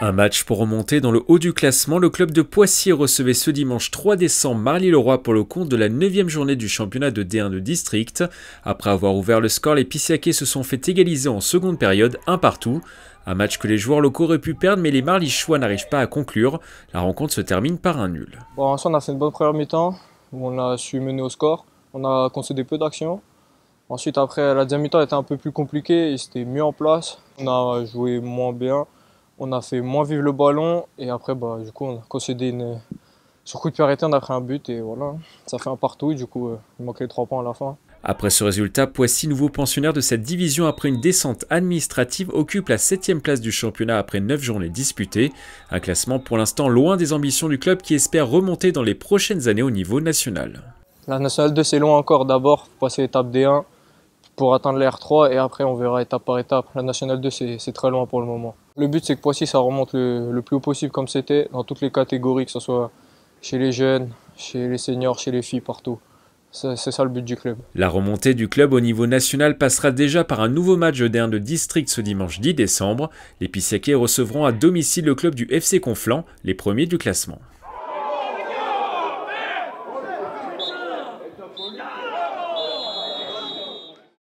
Un match pour remonter dans le haut du classement. Le club de Poissy recevait ce dimanche 3 décembre Marly-le-Roi pour le compte de la 9 journée du championnat de D1 de district. Après avoir ouvert le score, les Pissiaquais se sont fait égaliser en seconde période, un partout. Un match que les joueurs locaux auraient pu perdre, mais les Marlichois n'arrivent pas à conclure. La rencontre se termine par un nul. Bon, on a fait une bonne première mi-temps où on a su mener au score. On a concédé peu d'actions. Ensuite, après, la deuxième mi-temps était un peu plus compliquée, ils étaient mis en place. On a joué moins bien on a fait moins vivre le ballon et après bah, du coup on a concédé une sur coup de pied arrêté on a pris un but et voilà ça fait un partout et du coup euh, il manquait trois points à la fin. Après ce résultat, Poissy, nouveau pensionnaire de cette division après une descente administrative, occupe la 7 place du championnat après 9 journées disputées. Un classement pour l'instant loin des ambitions du club qui espère remonter dans les prochaines années au niveau national. La nationale 2 c'est loin encore, d'abord passer l'étape D1 pour atteindre la R3 et après on verra étape par étape. La nationale 2 c'est très loin pour le moment. Le but, c'est que Poissy, ça remonte le, plus haut possible comme c'était, dans toutes les catégories, que ce soit chez les jeunes, chez les seniors, chez les filles, partout. C'est ça le but du club. La remontée du club au niveau national passera déjà par un nouveau match de de district ce dimanche 10 décembre. Les Pissiaquais recevront à domicile le club du FC Conflans, les premiers du classement.